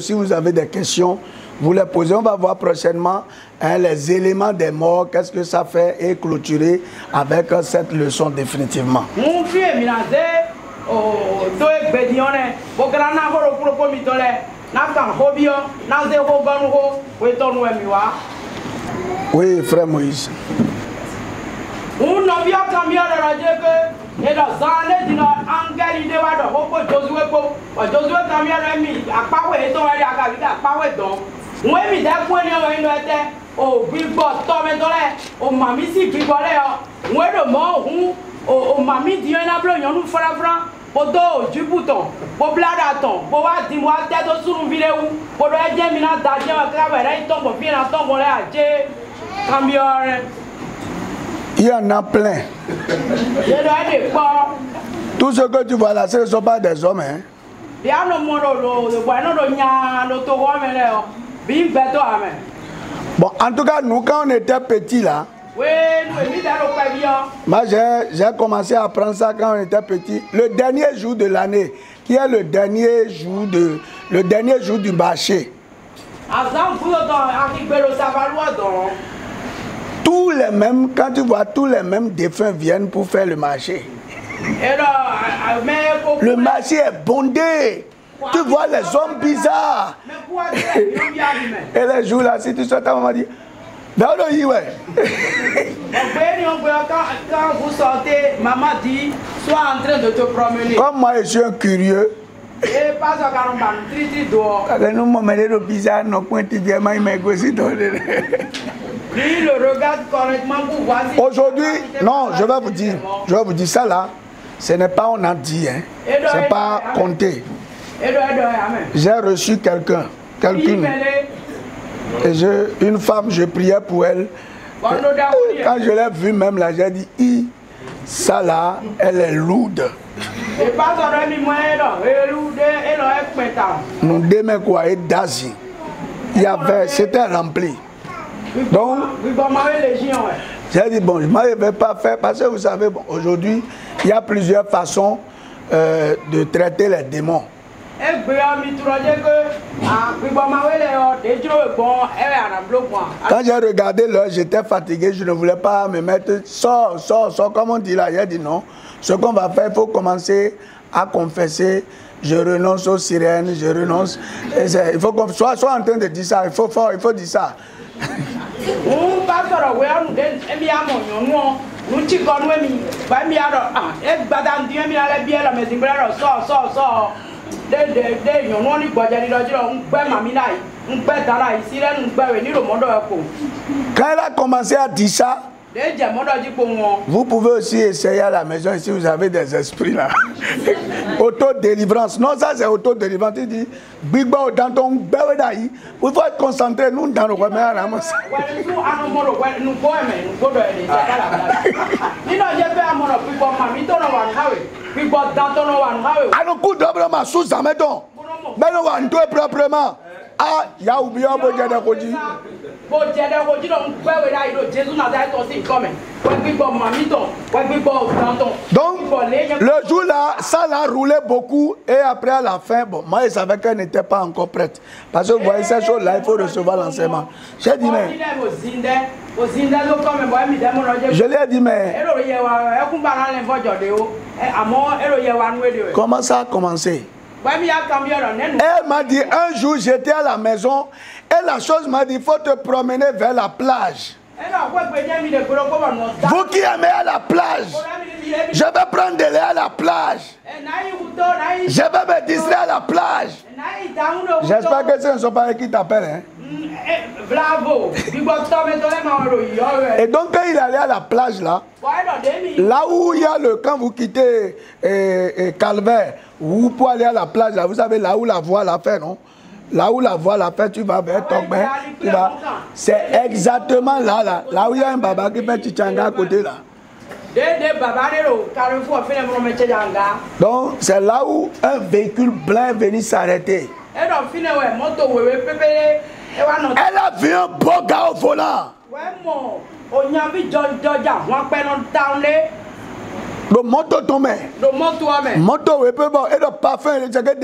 Si vous avez des questions, vous les posez. On va voir prochainement hein, les éléments des morts, qu'est-ce que ça fait et clôturer avec euh, cette leçon définitivement. Oui, frère Moïse. ọjọdun ẹtàn mi ẹrẹ mi àpáwẹ ètò ẹrẹ àgàbí ká àpáwẹ dán. Wọn èmi dẹkùn ẹni ọ̀rọ̀ inú ẹtẹ. Ò gbígbọ tọmẹtọlẹ ò màmí sì gbígbọ lẹ ọ. Wọn èrò mọ òhun ò màmí dìyàn iná búrò yàn ọdún fúnrafúnra. Gbogbo òjìbù tán gbogbo bláda tán gbogbo àti mo àtẹ tó súnrù fi léwu. Gbogbo ẹjẹ mi náà da jẹ wọn kíláàbù ẹrẹ ìtọgbọ fi náà tọgbọ rẹ àjẹ. Kàmí ọrẹ. yíyá na plẹ̀. yẹ́n lọ́ọ́ ẹ̀ lè gbọ́. tout ce que tu vois là c'est le sopa des hommes. Bia no nya to me bi ame Bon, en tout cas, nous, quand on était petits là, moi j'ai commencé à apprendre ça quand on était petit. Le dernier jour de l'année, qui est le dernier jour, de, le dernier jour du marché, tous les mêmes, quand tu vois, tous les mêmes défunts viennent pour faire le marché. Le marché est bondé. Tu vois les hommes bizarres. Et les jours là, si tu sors, ta maman dit, ben on y ouais. Quand, vous sortez, maman dit, sois en train de te promener. Comme moi, je suis un curieux. Nous m'ont le bizarre, non, point, tu viens, il m'a. Lui, le regarde correctement pour voir si... Aujourd'hui, non, je vais vous dire, je vais vous dire ça là, ce n'est pas on a dit, hein. C'est pas compté. J'ai reçu quelqu'un, quelqu'une, et je, une femme, je priais pour elle. Quand je l'ai vue même là, j'ai dit, ça là, elle est lourde. Nous demain quoi, et d'Asie. Il y avait, c'était rempli. Donc. J'ai dit, bon, je ne vais pas faire, parce que vous savez, bon, aujourd'hui, il y a plusieurs façons euh, de traiter les démons. Quand j'ai regardé l'heure, j'étais fatigué, je ne voulais pas me mettre, sors, sors, sors, comme on dit là. J'ai dit non. Ce qu'on va faire, il faut commencer à confesser. Je renonce aux sirènes, je renonce. Et il faut qu'on soit, soit en train de dire ça, il faut, faut- il faut dire ça. ŋutsi kɔnu mi ba mi arɔ ah egbada ŋdi mi alɛ bi ɛlɔ mɛsi gblɛ rɔ sɔ sɔ sɔ de de de nyɔnuwo ni gbɔdze ni dɔdzi rɔ ŋgbɛ mami na yi ŋgbɛ da yi si ɖe ŋgbɛ wɛ ni ɖomɔ ɖɔ ɛko. kayila kɔmanse a di sa. Vous pouvez aussi essayer à la maison si vous avez des esprits là. Autodélivrance. Non, ça c'est autodélivrance. Tu dis, Big Bo dans ton. Il faut être concentré. Nous, dans le remède à la maison. wɛrɛ nu anɔ mɔ ɖo wɛrɛ nugbɔ ɛmɛ nugbɔ ɖɔ ɛdi dze kala bla ni nɔ dze pe amɔ nɔ kpigbɔ mami tɔ nɔ wa nu hawe kpigbɔ dantɔ nɔ wa nu hawe À nos coups d'œuvre, ma sous amédon. Mais nous, on doit proprement. Ah, il y a oublié un peu de dire bó jẹ dẹ kojú gbẹwé jésù gbígbọ́ gbígbọ́ Donc, le jour là, ça l'a roulé beaucoup. Et après, à la fin, bon, moi, je savais qu'elle n'était pas encore prête. Parce que vous voyez, ces choses-là, il faut recevoir l'enseignement. J'ai dit, mais, je lui ai dit, mais, rẹ̀. comment ça a commencé? Elle m'a dit, un jour, j'étais à la maison et la chose m'a dit, il faut te promener vers la plage. ọ̀dà. Vous qui aimez à la plage, je vais prendre de l'air à la plage. Je vais me distraire à la plage. J'espère que ce ne sont pas eux qui t'appellent. hein. Bravo! Ẹ̀. Et donc, quand il allait à la plage là, là où il y a le, quand vous quittez euh, euh, Calvaire, vous pour aller à la plage là, vous savez là où la voie l'a fait, non? Là où la voie l'a fait, tu vas vers ton bain, tu vas. C'est exactement là, là, là où il y a un baba qui fait chichanga à côté là. Donc, c'est là où un véhicule blanc est venu s'arrêter. Elle a vu un beau gars au volant. Wẹ́ mọ̀ òyìn bí jọjọjà wọ́n pẹ́ nọ dáhùn lé. ɖo mɔto tó mɛ ɖo mɔtoa me mɔto wo eƒe bɔ eɖɔ parfum ɖe tsɛkɛ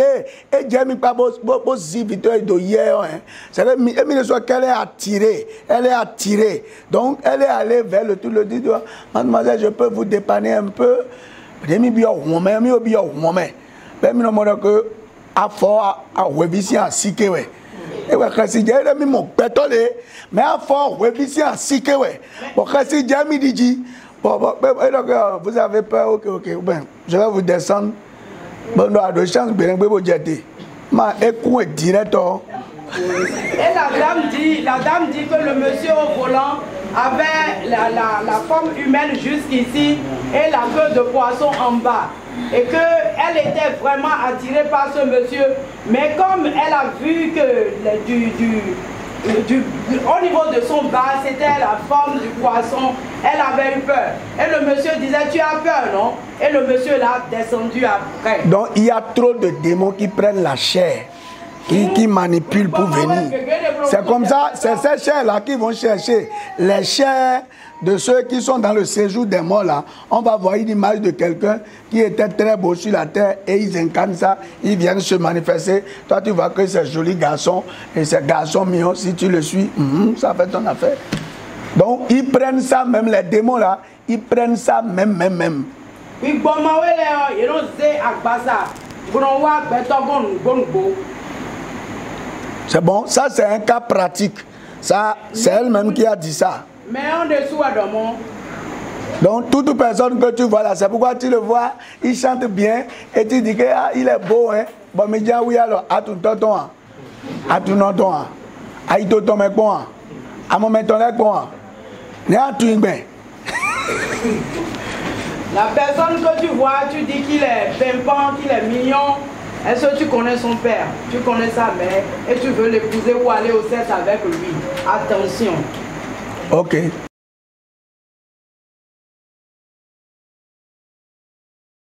de mi kpa bo bo bo zi vitɔ edo yɛ ɔ hɛ c'est mi de sɔ qu'elle est attirée. Elle est attirée. Donc elle est allée vers le tout le dit mademoiselle je peux vous dépanner un peu. De mi bi ɔwɔmɛ mi bi ɔwɔmɛ bɛ mi nɔ mɔ dɔ ke afɔ awɛbi si asike wɛ ewɛ xɛsi dze ɖe mi mɔ gbɛtɔ le mɛ afɔ awɛbi si asike wɛ mi. Bon, bon, et donc, euh, vous avez peur, ok, ok, ben, je vais vous descendre. Bon, non, de chance, bien, écoute est direct. oh. Et la dame dit, la dame dit que le monsieur au volant avait la, la forme humaine jusqu'ici et la queue de poisson en bas. Et qu'elle était vraiment attirée par ce monsieur. Mais comme elle a vu que du, du- du- au niveau de son bas, c'était la forme du poisson, elle avait eu peur. Et le monsieur disait, tu as peur, non? Et le monsieur l'a descendu après. Donc, il y a trop de démons qui prennent la chair, qui, qui manipulent pour venir. C'est comme ça, c'est ces chairs-là qui vont chercher les chairs de ceux qui sont dans le séjour des morts là. On va voir une image de quelqu'un qui était très beau sur la terre et ils incarnent ça, ils viennent se manifester. Toi, tu vois que c'est joli garçon et c'est garçon mignon, si tu le suis, mhm, ça fait ton affaire. Donc, ils prennent ça, même les démons là, ils prennent ça même, même, même. C'est bon, ça c'est un cas pratique. Ça, c'est elle-même qui a dit ça. Mais on de sous adomɔ. Donc, toute personne que tu vois là, c'est pourquoi tu le vois, il chante bien et tu dis que ah, il est beau. Hein? Bon, mais dis oui alors, à tout hein. à tout non ton, à il ton mec bon, à mon mec ton mec bon, à tout bien. La personne que tu vois, tu dis qu'il est pimpant, qu'il est mignon. Est-ce que tu connais son père? Tu connais sa mère? Et tu veux l'épouser ou aller au cercle avec lui? Attention. Ok.